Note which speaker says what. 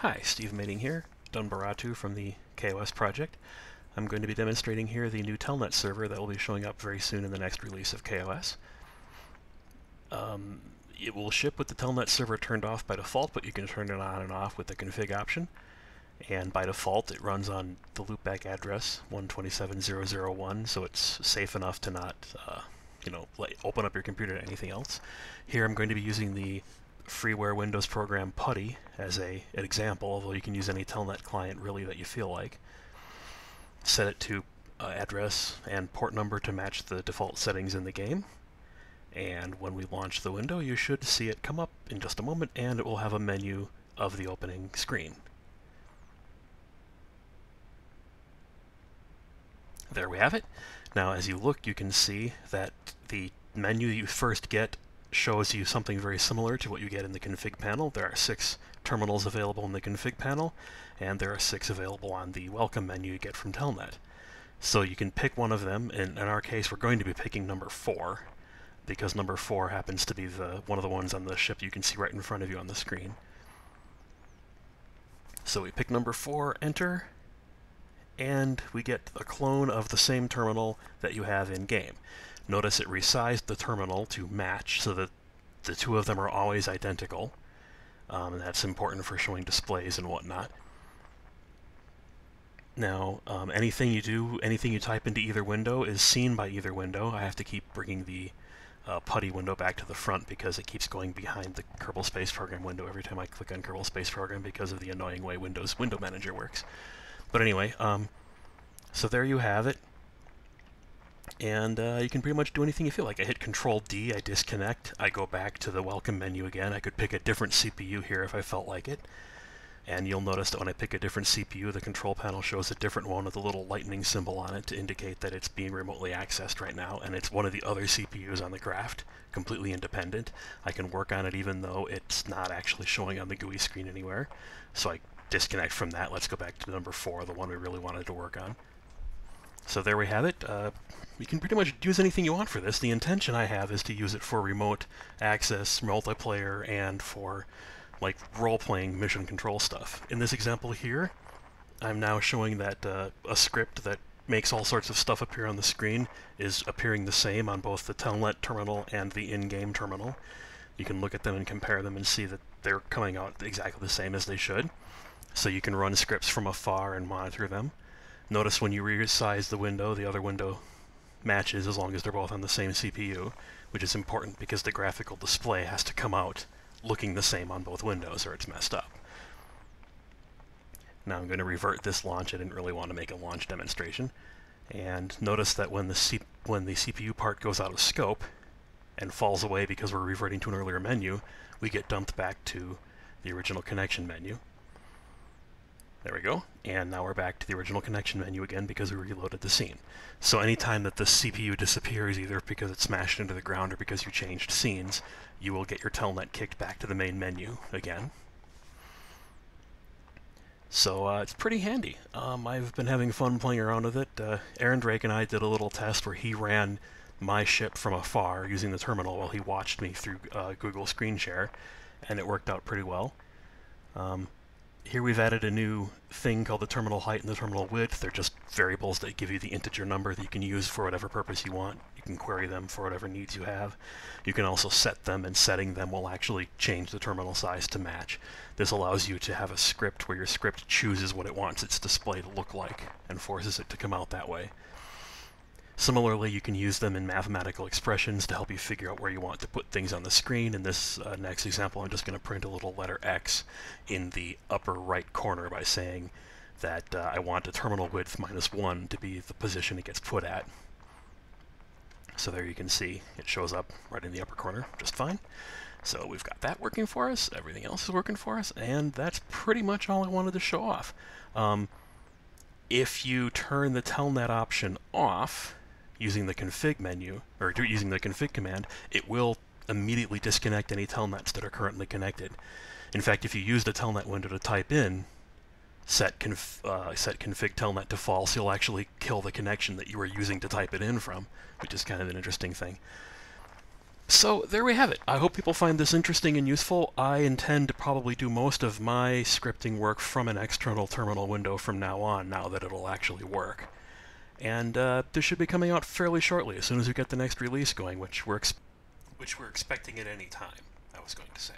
Speaker 1: Hi, Steve Mading here, Dunbaratu from the KOS project. I'm going to be demonstrating here the new Telnet server that will be showing up very soon in the next release of KOS. Um, it will ship with the Telnet server turned off by default, but you can turn it on and off with the config option. And by default, it runs on the loopback address 127.0.0.1, so it's safe enough to not, uh, you know, open up your computer to anything else. Here I'm going to be using the freeware Windows program PuTTY as a, an example, although you can use any Telnet client really that you feel like. Set it to uh, address and port number to match the default settings in the game. And when we launch the window, you should see it come up in just a moment, and it will have a menu of the opening screen. There we have it. Now, as you look, you can see that the menu you first get shows you something very similar to what you get in the config panel. There are six terminals available in the config panel, and there are six available on the welcome menu you get from Telnet. So you can pick one of them, and in our case we're going to be picking number four, because number four happens to be the one of the ones on the ship you can see right in front of you on the screen. So we pick number four, enter, and we get a clone of the same terminal that you have in-game. Notice it resized the terminal to match so that the two of them are always identical. Um, that's important for showing displays and whatnot. Now, um, anything you do, anything you type into either window is seen by either window. I have to keep bringing the uh, PuTTY window back to the front because it keeps going behind the Kerbal Space Program window every time I click on Kerbal Space Program because of the annoying way Windows Window Manager works. But anyway, um, so there you have it and uh, you can pretty much do anything you feel like. I hit Control D, I disconnect, I go back to the welcome menu again. I could pick a different CPU here if I felt like it. And you'll notice that when I pick a different CPU, the control panel shows a different one with a little lightning symbol on it to indicate that it's being remotely accessed right now, and it's one of the other CPUs on the craft, completely independent. I can work on it even though it's not actually showing on the GUI screen anywhere. So I disconnect from that. Let's go back to number four, the one we really wanted to work on. So there we have it. Uh, you can pretty much use anything you want for this. The intention I have is to use it for remote access, multiplayer, and for like role-playing mission control stuff. In this example here, I'm now showing that uh, a script that makes all sorts of stuff appear on the screen is appearing the same on both the Telnet terminal and the in-game terminal. You can look at them and compare them and see that they're coming out exactly the same as they should. So you can run scripts from afar and monitor them. Notice when you resize the window, the other window matches as long as they're both on the same CPU, which is important because the graphical display has to come out looking the same on both windows or it's messed up. Now I'm going to revert this launch. I didn't really want to make a launch demonstration. And notice that when the, C when the CPU part goes out of scope and falls away because we're reverting to an earlier menu, we get dumped back to the original connection menu. There we go. And now we're back to the original connection menu again because we reloaded the scene. So anytime that the CPU disappears, either because it smashed into the ground or because you changed scenes, you will get your telnet kicked back to the main menu again. So uh, it's pretty handy. Um, I've been having fun playing around with it. Uh, erendrake and I did a little test where he ran my ship from afar using the terminal while he watched me through uh, Google Screen Share, and it worked out pretty well. Um, here we've added a new thing called the terminal height and the terminal width. They're just variables that give you the integer number that you can use for whatever purpose you want. You can query them for whatever needs you have. You can also set them, and setting them will actually change the terminal size to match. This allows you to have a script where your script chooses what it wants its display to look like and forces it to come out that way. Similarly, you can use them in mathematical expressions to help you figure out where you want to put things on the screen. In this uh, next example, I'm just going to print a little letter X in the upper right corner by saying that uh, I want a terminal width minus 1 to be the position it gets put at. So there you can see it shows up right in the upper corner just fine. So we've got that working for us, everything else is working for us, and that's pretty much all I wanted to show off. Um, if you turn the telnet option off, using the config menu, or using the config command, it will immediately disconnect any telnets that are currently connected. In fact, if you use the telnet window to type in set, conf uh, set config telnet to false, you'll actually kill the connection that you were using to type it in from, which is kind of an interesting thing. So there we have it. I hope people find this interesting and useful. I intend to probably do most of my scripting work from an external terminal window from now on, now that it'll actually work and uh, this should be coming out fairly shortly, as soon as we get the next release going, which we're which we're expecting at any time. I was going to say.